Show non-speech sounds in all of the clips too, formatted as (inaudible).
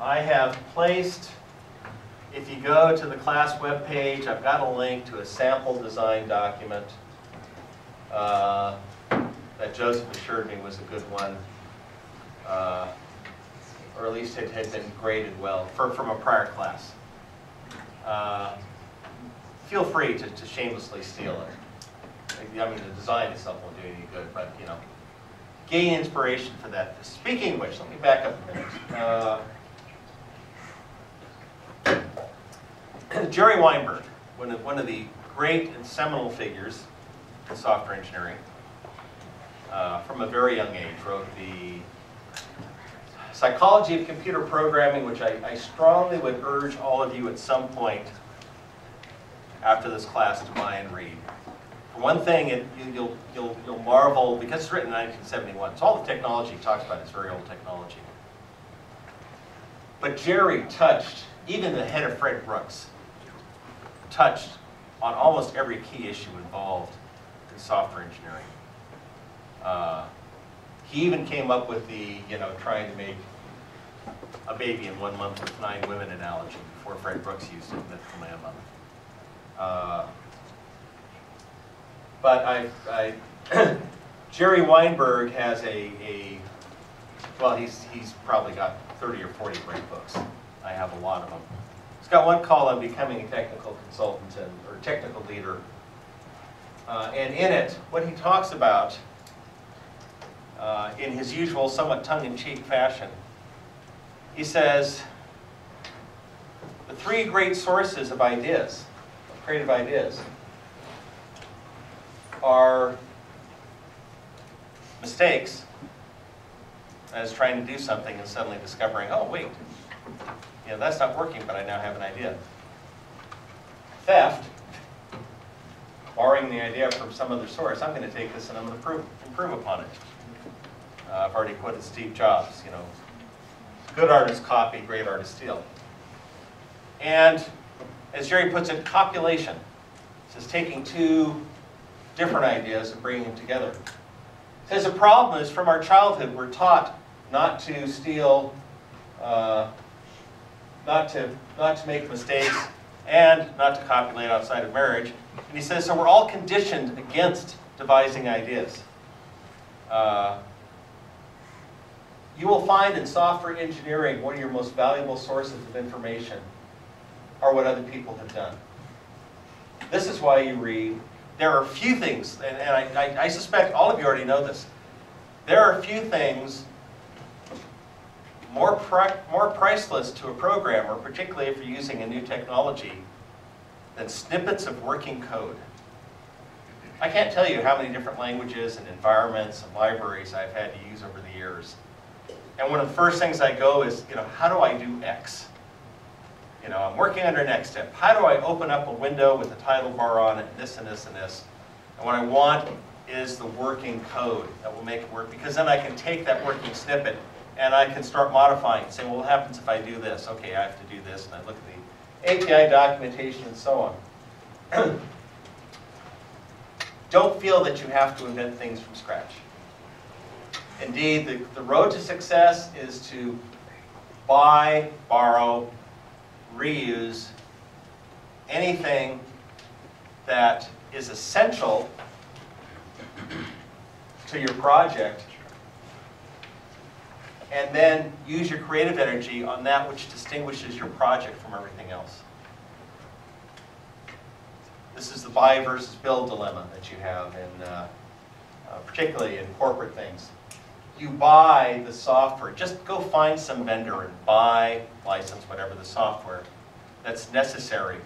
I have placed, if you go to the class webpage, I've got a link to a sample design document uh, that Joseph assured me was a good one, uh, or at least it had been graded well for, from a prior class. Uh, feel free to, to shamelessly steal it. I mean, the design itself won't do any good, but, you know, gain inspiration for that. Speaking of which, let me back up a minute. Uh, (coughs) Jerry Weinberg, one of, one of the great and seminal figures in software engineering, uh, from a very young age, wrote the Psychology of Computer Programming, which I, I strongly would urge all of you at some point after this class to buy and read. For one thing, it, you, will you'll, you'll marvel, because it's written in 1971, so all the technology he talks about is very old technology. But Jerry touched, even the head of Fred Brooks, touched on almost every key issue involved in software engineering. Uh, he even came up with the, you know, trying to make a baby in one month with nine women analogy before Fred Brooks used it in Mythical Man Month. Uh, but I, I (clears throat) Jerry Weinberg has a, a, well, he's, he's probably got 30 or 40 great books. I have a lot of them. He's got one called on becoming a technical consultant and, or technical leader. Uh, and in it, what he talks about uh, in his usual somewhat tongue-in-cheek fashion, he says, the three great sources of ideas, of creative ideas, are mistakes, as trying to do something and suddenly discovering, oh, wait, you know, that's not working, but I now have an idea. Theft, borrowing the idea from some other source, I'm going to take this and I'm going to improve, upon it. Uh, I've already quoted Steve Jobs, you know, good artists copy, great artists steal. And as Jerry puts it, copulation. This is taking two different ideas and bringing them together. Says the problem is from our childhood we're taught not to steal, uh, not to not to make mistakes, and not to copulate outside of marriage. And he says so we're all conditioned against devising ideas. Uh, you will find in software engineering one of your most valuable sources of information are what other people have done. This is why you read there are a few things, and, and I, I, I suspect all of you already know this. There are a few things more, more priceless to a programmer, particularly if you're using a new technology, than snippets of working code. I can't tell you how many different languages and environments and libraries I've had to use over the years. And one of the first things I go is, you know, how do I do X? You know, I'm working under NeXTSTEP. How do I open up a window with a title bar on it, this and this and this? And what I want is the working code that will make it work because then I can take that working snippet and I can start modifying say, well, what happens if I do this? Okay, I have to do this, and I look at the API documentation and so on. (clears throat) Don't feel that you have to invent things from scratch. Indeed, the, the road to success is to buy, borrow, reuse anything that is essential to your project and then use your creative energy on that which distinguishes your project from everything else. This is the buy versus build dilemma that you have, in, uh, uh, particularly in corporate things you buy the software. Just go find some vendor and buy, license, whatever the software that's necessary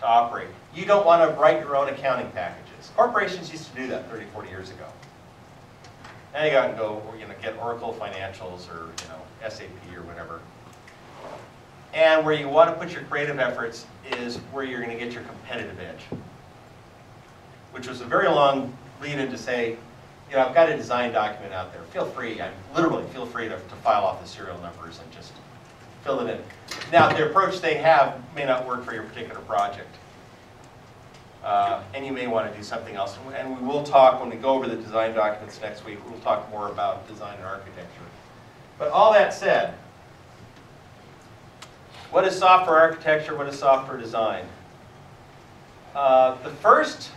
to operate. You don't want to write your own accounting packages. Corporations used to do that 30, 40 years ago. You got to go you know, get Oracle Financials or you know SAP or whatever. And where you want to put your creative efforts is where you're going to get your competitive edge. Which was a very long lead in to say, you know, I've got a design document out there. Feel free, I literally feel free to, to file off the serial numbers and just fill it in. Now, the approach they have may not work for your particular project. Uh, and you may want to do something else. And we will talk, when we go over the design documents next week, we'll talk more about design and architecture. But all that said, What is software architecture? What is software design? Uh, the first,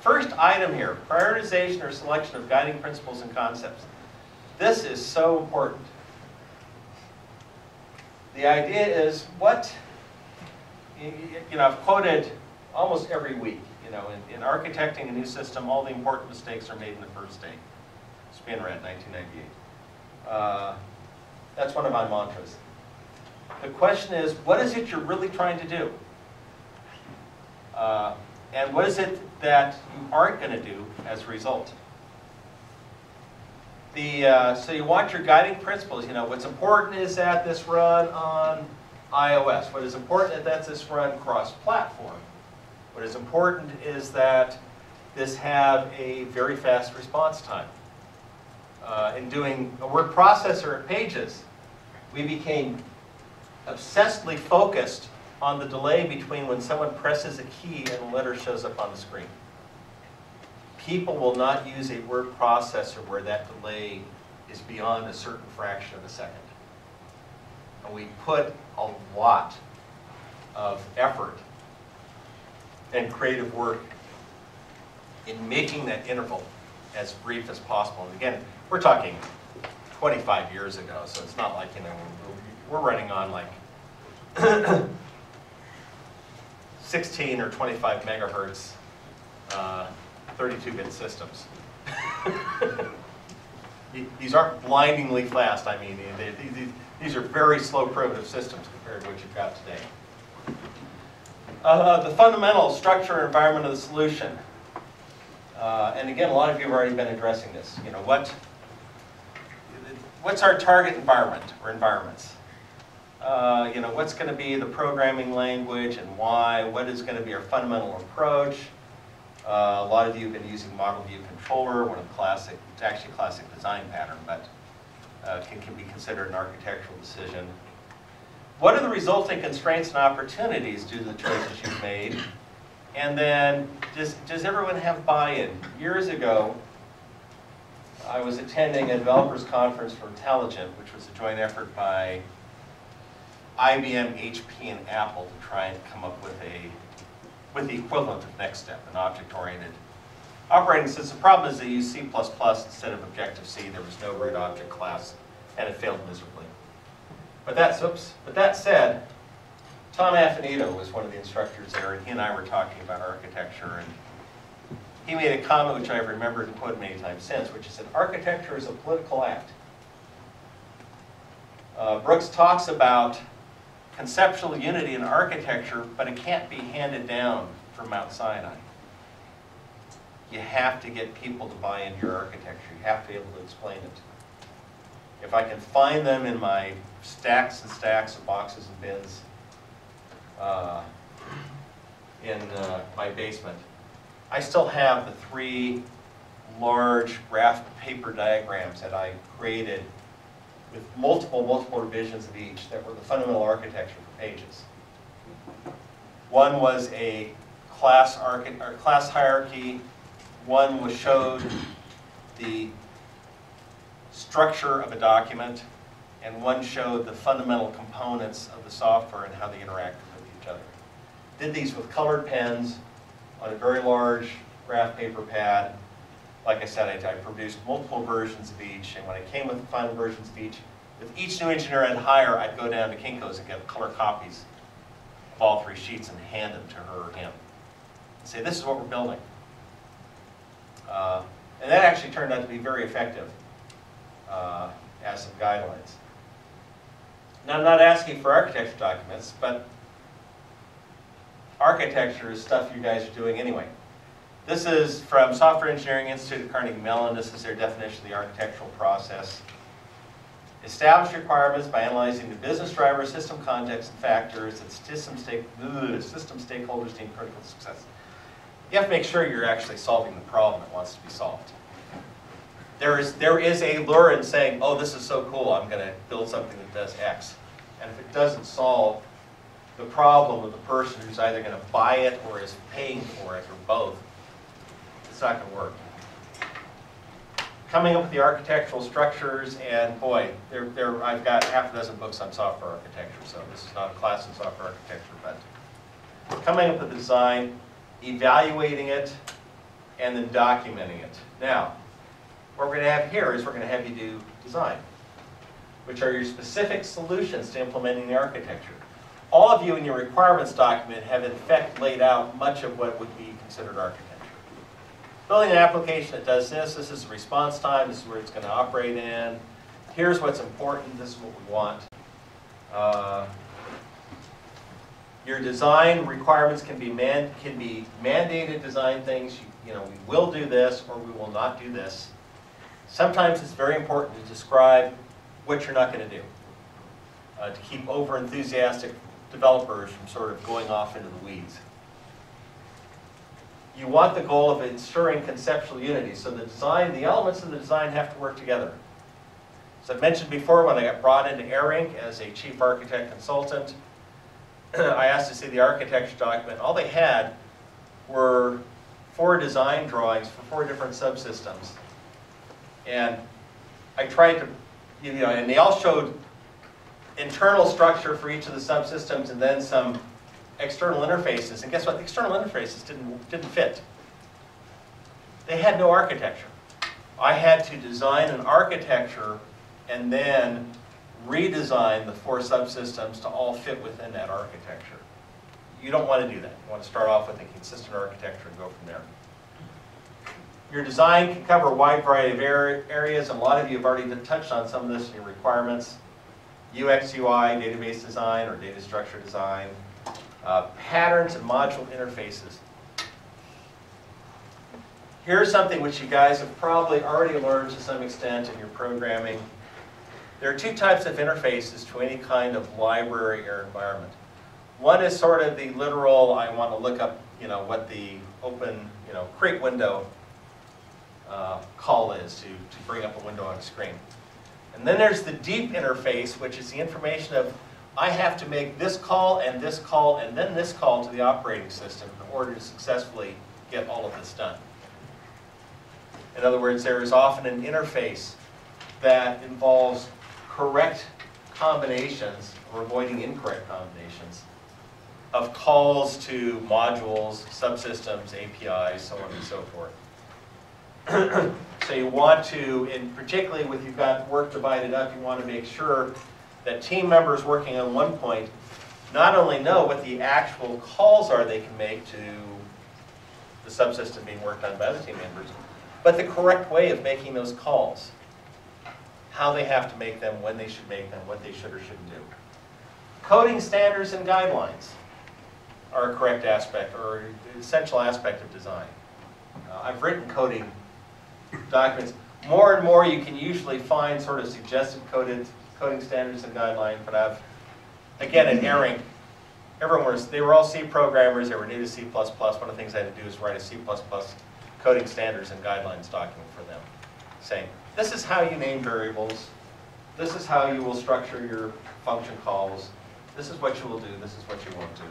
first item here, prioritization or selection of guiding principles and concepts. This is so important. The idea is what, you know, I've quoted almost every week, you know, in, in architecting a new system, all the important mistakes are made in the first day. Spinrad, 1998. Uh, that's one of my mantras. The question is, what is it you're really trying to do? Uh, and what is it that you aren't going to do as a result? The, uh, so you want your guiding principles. You know, what's important is that this run on iOS. What is important is that this run cross-platform. What is important is that this have a very fast response time. Uh, in doing a word processor at Pages, we became obsessively focused on the delay between when someone presses a key and a letter shows up on the screen. People will not use a word processor where that delay is beyond a certain fraction of a second. And we put a lot of effort and creative work in making that interval as brief as possible. And again, we're talking 25 years ago, so it's not like, you know, we're running on like (coughs) 16 or 25 megahertz 32-bit uh, systems. (laughs) these aren't blindingly fast. I mean, they, they, these are very slow primitive systems compared to what you've got today. Uh, the fundamental structure and environment of the solution. Uh, and again, a lot of you have already been addressing this. You know, what, what's our target environment or environments? Uh, you know, what's going to be the programming language and why? What is going to be our fundamental approach? Uh, a lot of you have been using Model View Controller, one of the classic, it's actually a classic design pattern, but uh, can, can be considered an architectural decision. What are the resulting constraints and opportunities due to the choices you've made? And then, does, does everyone have buy-in? Years ago, I was attending a developers conference for Taligent, which was a joint effort by IBM, HP, and Apple to try and come up with a with the equivalent of NeXTSTEP, an object-oriented operating system. The problem is they used C++ instead of Objective-C. There was no root object class, and it failed miserably. But that's, oops, but that said, Tom Affinito was one of the instructors there, and he and I were talking about architecture, and he made a comment which I've remembered and quoted many times since, which is that architecture is a political act. Uh, Brooks talks about conceptual unity in architecture, but it can't be handed down from Mount Sinai. You have to get people to buy into your architecture. You have to be able to explain it. If I can find them in my stacks and stacks of boxes and bins uh, in uh, my basement, I still have the three large graph paper diagrams that I created with multiple, multiple revisions of each that were the fundamental architecture for pages. One was a class, class hierarchy. One was showed the structure of a document, and one showed the fundamental components of the software and how they interact with each other. Did these with colored pens on a very large graph paper pad like I said, I, I, produced multiple versions of each, and when I came with the final versions of each, with each new engineer I'd hire, I'd go down to Kinko's and get color copies of all three sheets and hand them to her or him. And say, this is what we're building. Uh, and that actually turned out to be very effective uh, as some guidelines. Now, I'm not asking for architecture documents, but architecture is stuff you guys are doing anyway. This is from Software Engineering Institute at Carnegie Mellon. This is their definition of the architectural process. Establish requirements by analyzing the business drivers, system context, and factors that system, stake, system stakeholders deem critical to success. You have to make sure you're actually solving the problem that wants to be solved. There is, there is a lure in saying, oh, this is so cool, I'm going to build something that does X. And if it doesn't solve the problem of the person who's either going to buy it or is paying for it or both, it's not going to work. coming up with the architectural structures, and boy, there, there, I've got half a dozen books on software architecture, so this is not a class in software architecture, but coming up with the design, evaluating it, and then documenting it. Now, what we're going to have here is we're going to have you do design, which are your specific solutions to implementing the architecture. All of you in your requirements document have in fact laid out much of what would be considered architecture. Building an application that does this, this is the response time, this is where it's going to operate in. Here's what's important, this is what we want. Uh, your design requirements can be man, can be mandated design things. You, you know, we will do this or we will not do this. Sometimes it's very important to describe what you're not going to do. Uh, to keep over enthusiastic developers from sort of going off into the weeds. You want the goal of ensuring conceptual unity. So the design, the elements of the design have to work together. As I mentioned before, when I got brought into AIR Inc. as a chief architect consultant, (clears throat) I asked to see the architecture document. All they had were four design drawings for four different subsystems. And I tried to, you know, and they all showed internal structure for each of the subsystems and then some external interfaces. And guess what? The external interfaces didn't, didn't fit. They had no architecture. I had to design an architecture and then redesign the four subsystems to all fit within that architecture. You don't want to do that. You want to start off with a consistent architecture and go from there. Your design can cover a wide variety of areas, and a lot of you have already touched on some of this in your requirements. UX, UI, database design or data structure design, uh, patterns and module interfaces. Here's something which you guys have probably already learned to some extent in your programming. There are two types of interfaces to any kind of library or environment. One is sort of the literal, I want to look up, you know, what the open, you know, create window uh, call is to, to bring up a window on screen. And then there's the deep interface, which is the information of I have to make this call and this call and then this call to the operating system in order to successfully get all of this done. In other words, there is often an interface that involves correct combinations or avoiding incorrect combinations of calls to modules, subsystems, APIs, so on and so forth. (coughs) so you want to, and particularly with you've got work divided up, you want to make sure that team members working on one point not only know what the actual calls are they can make to the subsystem being worked on by the team members, but the correct way of making those calls. How they have to make them, when they should make them, what they should or shouldn't do. Coding standards and guidelines are a correct aspect or essential aspect of design. Uh, I've written coding documents. More and more you can usually find sort of suggested coded coding standards and guidelines, but I've, again, in AIR Inc., everyone was, they were all C programmers, they were new to C++. One of the things I had to do is write a C++ coding standards and guidelines document for them, saying, this is how you name variables, this is how you will structure your function calls, this is what you will do, this is what you won't do.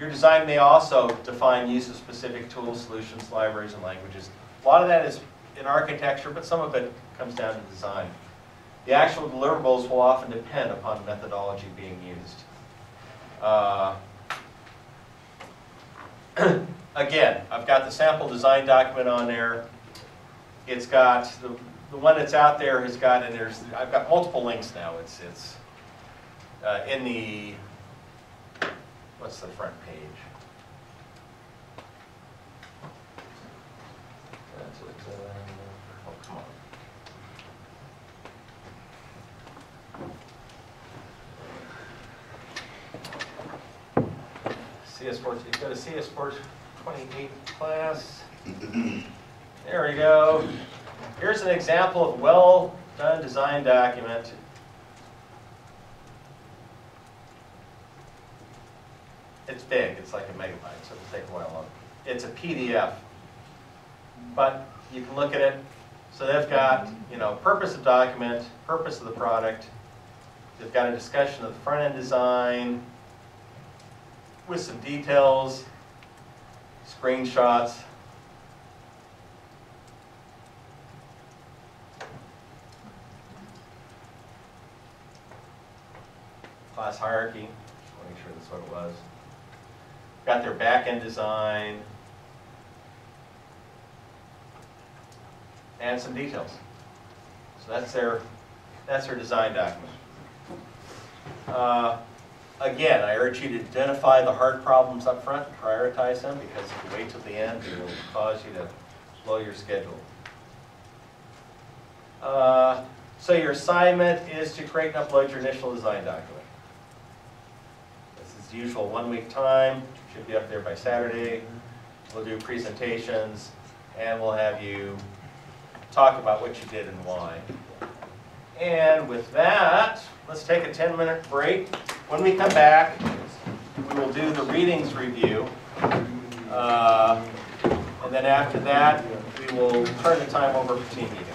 Your design may also define use of specific tools, solutions, libraries, and languages. A lot of that is in architecture, but some of it comes down to design. The actual deliverables will often depend upon methodology being used. Uh, (clears throat) again, I've got the sample design document on there. It's got, the, the one that's out there has got, and there's, I've got multiple links now. It's, it's uh, in the, what's the front page? CS4, you go to CS4 28 class. (clears throat) There we go. Here's an example of well-done design document. It's big, it's like a megabyte, so it'll take a while. It's a PDF, but you can look at it. So they've got, you know, purpose of document, purpose of the product. They've got a discussion of the front end design with some details, screenshots. Class hierarchy, just want to make sure that's what it was. Got their back end design, And some details. So that's their, that's their design document. Uh, Again, I urge you to identify the hard problems up front, and prioritize them, because if you wait till the end, it will cause you to blow your schedule. Uh, So your assignment is to create and upload your initial design document. This is the usual one-week time, should be up there by Saturday. We'll do presentations, and we'll have you talk about what you did and why. And with that, let's take a 10-minute break. When we come back, we will do the readings review. Uh, And then after that, we will turn the time over for team meeting.